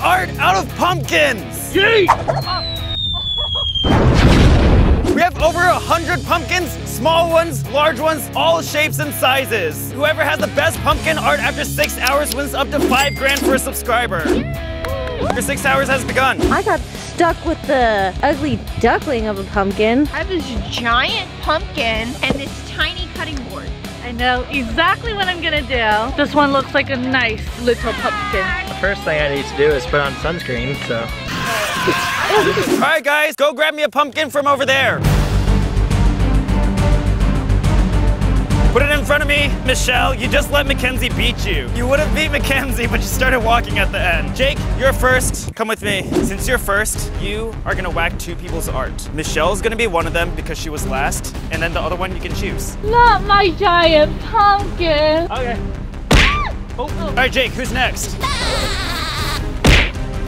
art out of pumpkins! Yay! We have over a hundred pumpkins, small ones, large ones, all shapes and sizes. Whoever has the best pumpkin art after six hours wins up to five grand for a subscriber. Your six hours has begun. I got stuck with the ugly duckling of a pumpkin. I have this giant pumpkin and this tiny cutting board. I know exactly what I'm gonna do. This one looks like a nice little pumpkin. The first thing I need to do is put on sunscreen, so. All right, guys, go grab me a pumpkin from over there. Put it in front of me. Michelle, you just let Mackenzie beat you. You would have beat Mackenzie, but you started walking at the end. Jake, you're first. Come with me. Since you're first, you are gonna whack two people's art. Michelle's gonna be one of them because she was last, and then the other one you can choose. Not my giant pumpkin. Okay. Oh. oh. All right, Jake, who's next?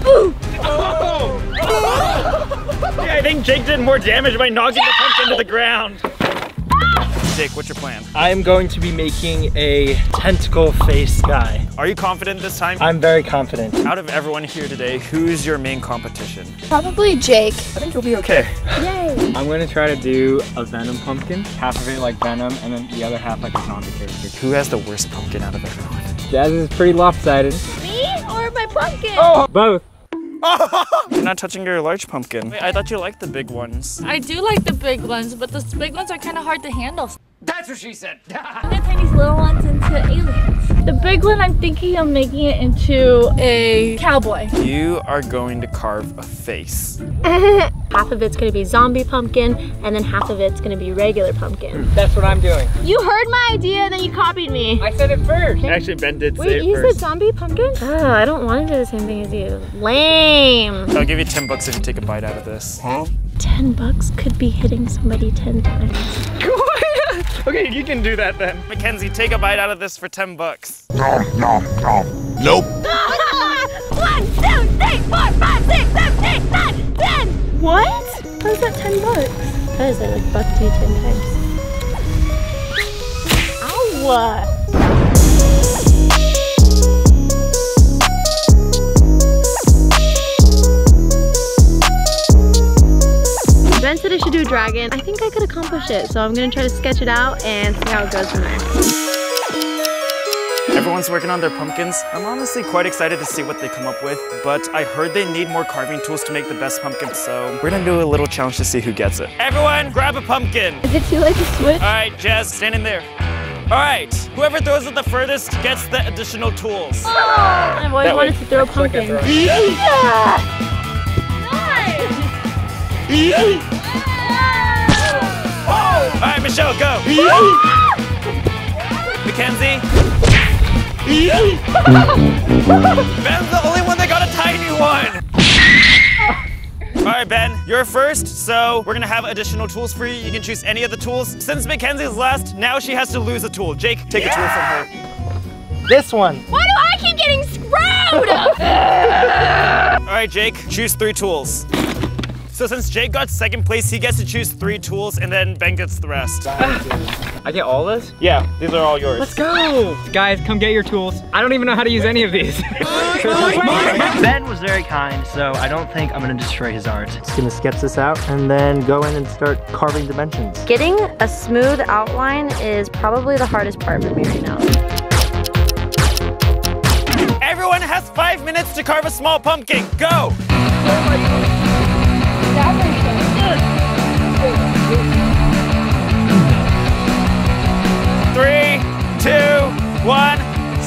Oh. Yeah, I think Jake did more damage by knocking the pumpkin to the ground. Jake, what's your plan? I'm going to be making a tentacle face guy. Are you confident this time? I'm very confident. Out of everyone here today, who's your main competition? Probably Jake. I think you'll be okay. Yay! I'm gonna try to do a Venom pumpkin. Half of it like Venom, and then the other half like a zombie character. Who has the worst pumpkin out of everyone? Jazz is pretty lopsided. Me or my pumpkin? Oh, both. You're not touching your large pumpkin. Wait, I thought you liked the big ones. I do like the big ones, but the big ones are kind of hard to handle. That's what she said. And turn these little ones into aliens. The big one, I'm thinking of making it into a cowboy. You are going to carve a face. half of it's gonna be zombie pumpkin, and then half of it's gonna be regular pumpkin. That's what I'm doing. You heard my idea, then you copied me. I said it first. Actually, Ben did say Wait, it you first. said zombie pumpkin? Oh, I don't want to do the same thing as you. Lame. I'll give you 10 bucks if you take a bite out of this. Ten bucks could be hitting somebody ten times. okay, you can do that then. Mackenzie, take a bite out of this for 10 bucks. Nom, nom, nom. Nope. One, two, three, four, five, six, seven, eight, nine, ten. What? How's that ten bucks? How is that like buck you ten times? Ow! Ben said I should do a dragon. I think I could accomplish it, so I'm gonna try to sketch it out and see how it goes from there. Everyone's working on their pumpkins. I'm honestly quite excited to see what they come up with, but I heard they need more carving tools to make the best pumpkin, so we're gonna do a little challenge to see who gets it. Everyone, grab a pumpkin. Is it too late to switch? All right, Jazz, stand in there. All right, whoever throws it the furthest gets the additional tools. Oh, I've always That way. wanted to throw pumpkins. All right, Michelle, go. Mackenzie. Ben's the only one that got a tiny one. All right, Ben, you're first, so we're gonna have additional tools for you. You can choose any of the tools. Since Mackenzie's last, now she has to lose a tool. Jake, take a tool from her. This one. Why do I keep getting screwed? All right, Jake, choose three tools. So since Jake got second place, he gets to choose three tools, and then Ben gets the rest. Ah. I get all this? Yeah, these are all yours. Let's go! Guys, come get your tools. I don't even know how to use any of these. Ben was very kind, so I don't think I'm gonna destroy his art. Just gonna sketch this out and then go in and start carving dimensions. Getting a smooth outline is probably the hardest part for me right now. Everyone has five minutes to carve a small pumpkin. Go! Oh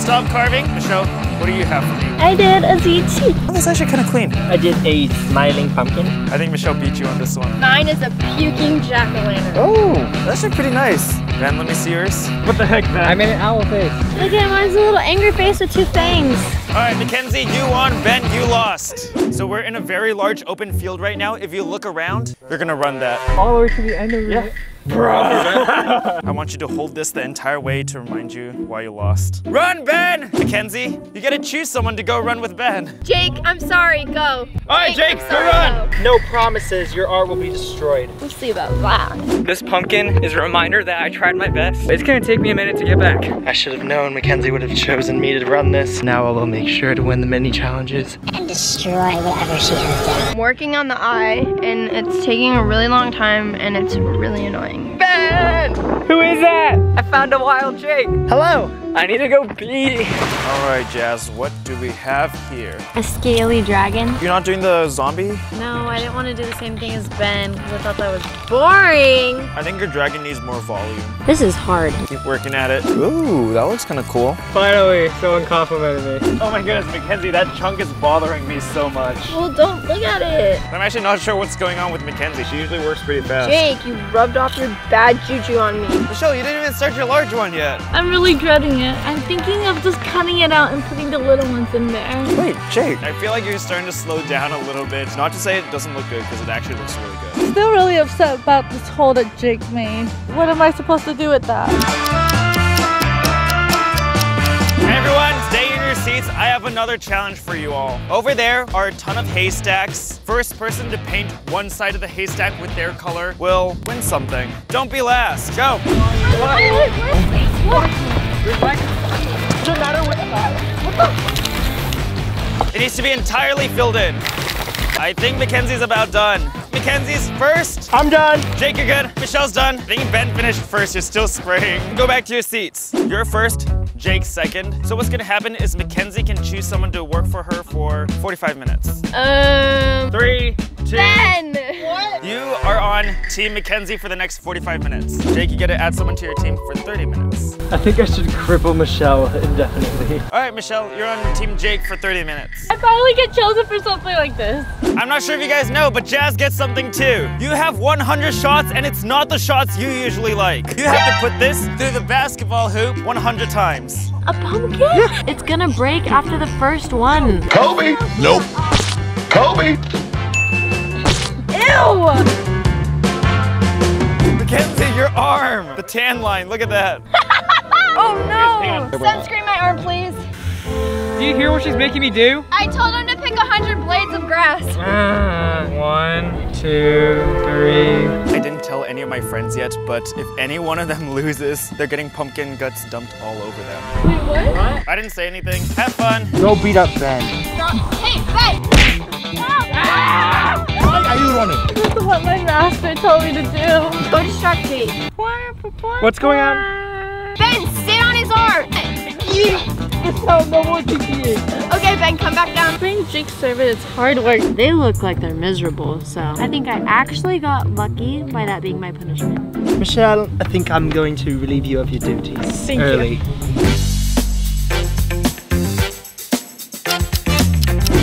Stop carving. Michelle, what do you have for me? I did a ZT. Oh, that's actually kind of clean. I did a smiling pumpkin. I think Michelle beat you on this one. Mine is a puking jack-o'-lantern. Oh, that's actually pretty nice. Ben, let me see yours. What the heck, Ben? I made an owl face. Look at mine's a little angry face with two fangs. All right, Mackenzie, you won. Ben, you lost. So we're in a very large open field right now. If you look around, you're gonna run that. All the way to the end of it. I want you to hold this the entire way to remind you why you lost. Run, Ben! Mackenzie, you gotta choose someone to go run with Ben. Jake, I'm sorry. Go. All right, Jake, I'm go sorry, run. go. No promises, your art will be destroyed. We'll see about that. This pumpkin is a reminder that I tried my best. It's gonna take me a minute to get back. I should have known Mackenzie would have chosen me to run this. Now I will make sure to win the mini challenges. and destroy whatever she has done. I'm working on the eye, and it's taking a really long time, and it's really annoying. Who is that? I found a wild Jake. Hello! I need to go pee. All right, Jazz, what do we have here? A scaly dragon? You're not doing the zombie? No, I didn't want to do the same thing as Ben because I thought that was boring. I think your dragon needs more volume. This is hard. Keep working at it. Ooh, that looks kind of cool. Finally, someone complimented me. Oh my goodness, Mackenzie, that chunk is bothering me so much. Well, don't look at it. I'm actually not sure what's going on with Mackenzie. She usually works pretty fast. Jake, you rubbed off your bad juju on me. Michelle, you didn't even start your large one yet. I'm really dreading it. I'm thinking of just cutting it out and putting the little ones in there. Wait, Jake. I feel like you're starting to slow down a little bit. Not to say it doesn't look good, because it actually looks really good. I'm Still really upset about this hole that Jake made. What am I supposed to do with that? Hey everyone, stay in your seats. I have another challenge for you all. Over there are a ton of haystacks. First person to paint one side of the haystack with their color will win something. Don't be last. Go. It needs to be entirely filled in. I think Mackenzie's about done. Mackenzie's first. I'm done! Jake, you're good. Michelle's done. I think Ben finished first. You're still spraying. Go back to your seats. You're first. Jake second. So what's gonna happen is Mackenzie can choose someone to work for her for 45 minutes. Um, Three, two. Ben. You are on Team Mackenzie for the next 45 minutes. Jake, you gotta add someone to your team for 30 minutes. I think I should cripple Michelle indefinitely. All right, Michelle, you're on Team Jake for 30 minutes. I finally get chosen for something like this. I'm not sure if you guys know, but Jazz gets something too. You have 100 shots, and it's not the shots you usually like. You have to put this through the basketball hoop 100 times. A pumpkin? It's gonna break after the first one. Kobe. Nope. Kobe. Ew! Mackenzie, your arm, the tan line, look at that. Oh no! Sunscreen my arm, please. Do you hear what she's making me do? I told him to pick a hundred blades of grass. Uh, one, two, three. I didn't tell any of my friends yet, but if any one of them loses, they're getting pumpkin guts dumped all over them. Wait, what? I didn't say anything. Have fun. Go beat up Ben. Hey, Ben! Why are you running? This is what my master told me to do. Go distract Jake. What's going on? Ben, stay on his arm. Okay, Ben, come back down. Being Jake's servant is hard work. They look like they're miserable, so I think I actually got lucky by that being my punishment. Michelle, I think I'm going to relieve you of your duties Thank you.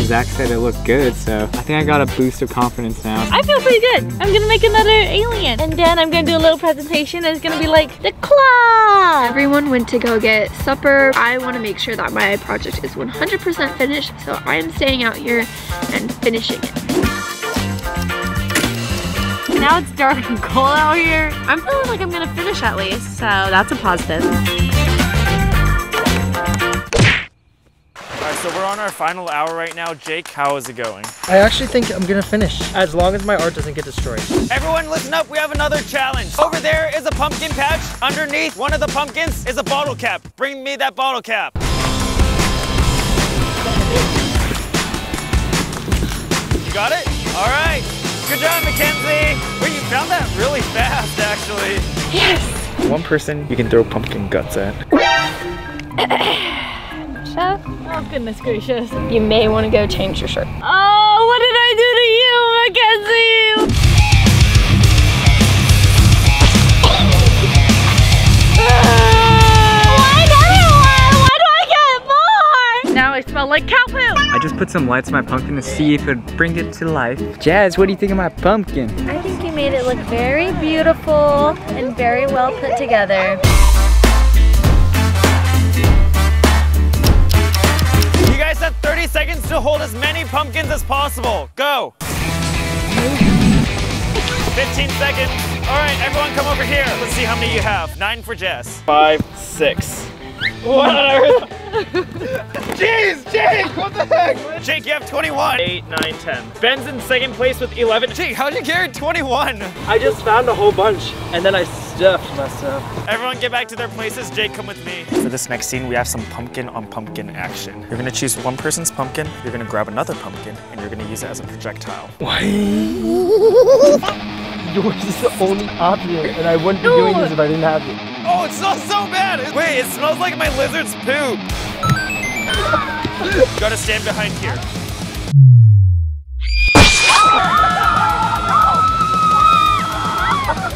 Zach said it looked good, so I think I got a boost of confidence now. I feel pretty good. I'm gonna make another alien. And then I'm gonna do a little presentation and it's gonna be like the claw. Everyone went to go get supper. I want to make sure that my project is 100% finished, so I am staying out here and finishing it. Now it's dark and cold out here. I'm feeling like I'm gonna finish at least, so that's a positive. So we're on our final hour right now. Jake, how is it going? I actually think I'm gonna finish, as long as my art doesn't get destroyed. Everyone listen up, we have another challenge. Over there is a pumpkin patch. Underneath one of the pumpkins is a bottle cap. Bring me that bottle cap. You got it? All right. Good job, Mackenzie. Wait, you found that really fast, actually. Yes. One person you can throw pumpkin guts at. Oh goodness gracious. You may want to go change your shirt. Oh, what did I do to you, Mackenzie? Why another one? Why do I get more? Now I smell like cow poo. I just put some lights in my pumpkin to see if it would bring it to life. Jazz, what do you think of my pumpkin? I think you made it look very beautiful and very well put together. 30 seconds to hold as many pumpkins as possible. Go. 15 seconds. All right, everyone come over here. Let's see how many you have. Nine for Jess. Five, six. What on earth? Jeez, Jake, what the heck? Jake, you have 21. Eight, nine, 10. Ben's in second place with 11. Jake, how'd you carry 21? I just found a whole bunch and then I stuffed myself. Everyone get back to their places. Jake, come with me. For this next scene, we have some pumpkin on pumpkin action. You're gonna choose one person's pumpkin, you're gonna grab another pumpkin, and you're gonna use it as a projectile. Yours is the only option and I wouldn't be doing this if I didn't have it. Oh, it smells so bad. It- Wait, it smells like my lizard's poop. Gotta stand behind here.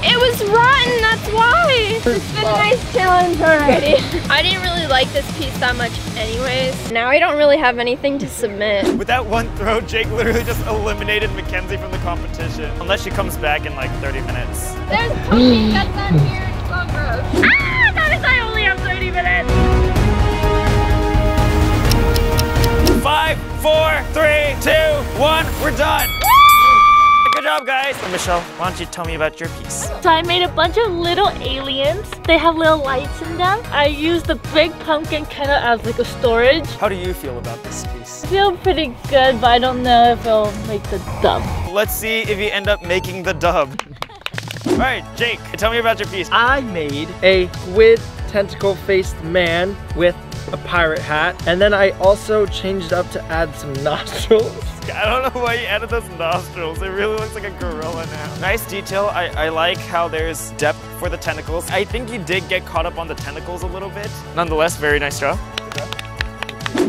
It was rotten, that's why. It's been a nice challenge already. I didn't really like this piece that much anyways. Now I don't really have anything to submit. With that one throw, Jake literally just eliminated Mackenzie from the competition. Unless she comes back in like 30 minutes. There's pumpkin guts on here. It's so gross. Ah, that is I only have 30 minutes. Five, four, three, two, one, we're done. Good job, guys. So Michelle, why don't you tell me about your piece? So I made a bunch of little aliens. They have little lights in them. I used the big pumpkin kind of as like a storage. How do you feel about this piece? I feel pretty good, but I don't know if it'll make the dub. Let's see if you end up making the dub. All right, Jake, tell me about your piece. I made a squid tentacle faced man with a pirate hat and then I also changed up to add some nostrils. I don't know why you added those nostrils. It really looks like a gorilla now. Nice detail. I, I like how there's depth for the tentacles. I think you did get caught up on the tentacles a little bit. Nonetheless, very nice job.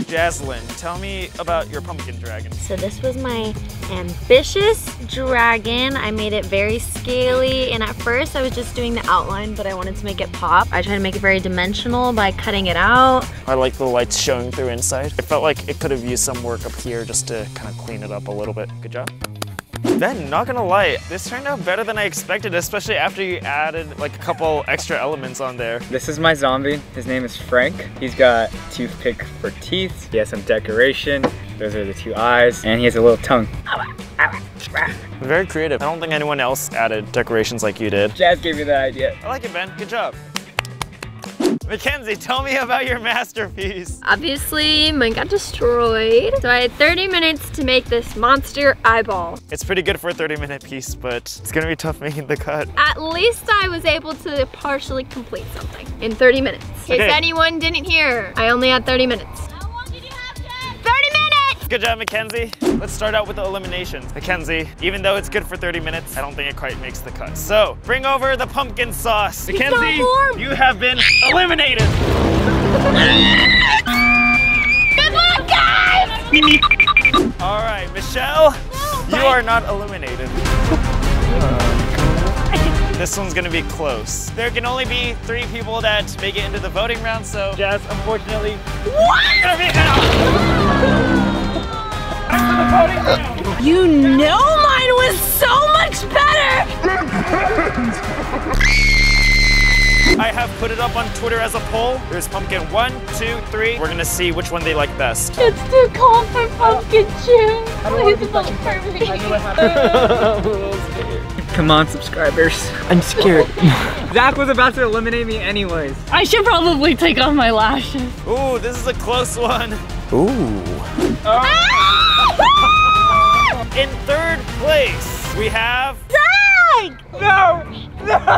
Jaslyn, tell me about your pumpkin dragon. So this was my ambitious dragon. I made it very scaly and at first I was just doing the outline but I wanted to make it pop. I tried to make it very dimensional by cutting it out. I like the lights showing through inside. I felt like it could have used some work up here just to kind of clean it up a little bit. Good job. Ben, not gonna lie, this turned out better than I expected, especially after you added like a couple extra elements on there. This is my zombie. His name is Frank. He's got toothpick for teeth. He has some decoration. Those are the two eyes. And he has a little tongue. Very creative. I don't think anyone else added decorations like you did. Jazz gave me that idea. I like it, Ben. Good job. Mackenzie, tell me about your masterpiece. Obviously, mine got destroyed. So I had 30 minutes to make this monster eyeball. It's pretty good for a 30 minute piece, but it's gonna be tough making the cut. At least I was able to partially complete something in 30 minutes. In case Okay. anyone didn't hear, I only had 30 minutes. 30 minutes! Good job, Mackenzie. Let's start out with the eliminations. Mackenzie, even though it's good for 30 minutes, I don't think it quite makes the cut. So, bring over the pumpkin sauce. Mackenzie, you have been eliminated. Good luck, guys! All right, Michelle, oh, you are not eliminated. This one's gonna be close. There can only be three people that make it into the voting round, so Jazz, unfortunately, what? You know mine was so much better! I have put it up on Twitter as a poll. There's pumpkin one, two, three. We're gonna see which one they like best. It's too cold for pumpkin chew. Please vote for me. Come on, subscribers. I'm scared. Zach was about to eliminate me anyways. I should probably take off my lashes. Ooh, this is a close one. Ooh. Ah! In third place, we have SAG! No! No!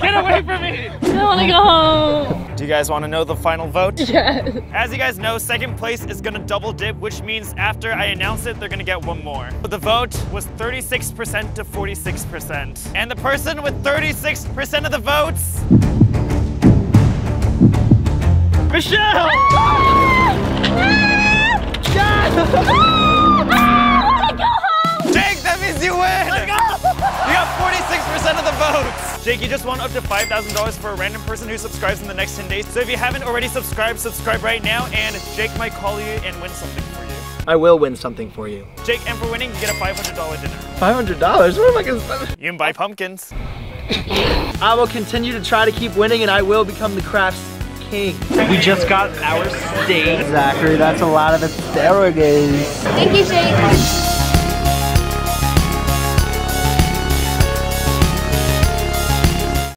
Get away from me! I wanna go home. Do you guys want to know the final vote? Yes. As you guys know, second place is gonna double dip, which means after I announce it, they're gonna get one more. But the vote was 36% to 46%. And the person with 36% of the votes, Michelle! Jake, that means you win! You got 46% of the votes! Jake, you just won up to $5,000 for a random person who subscribes in the next 10 days. So if you haven't already subscribed, subscribe right now, and Jake might call you and win something for you. I will win something for you. Jake, and for winning, you get a $500 dinner. $500? What am I gonna spend? You can buy pumpkins. I will continue to try to keep winning and I will become the crafts cake. We just got our steak. Zachary, that's a lot of asparagus. Thank you, Jake.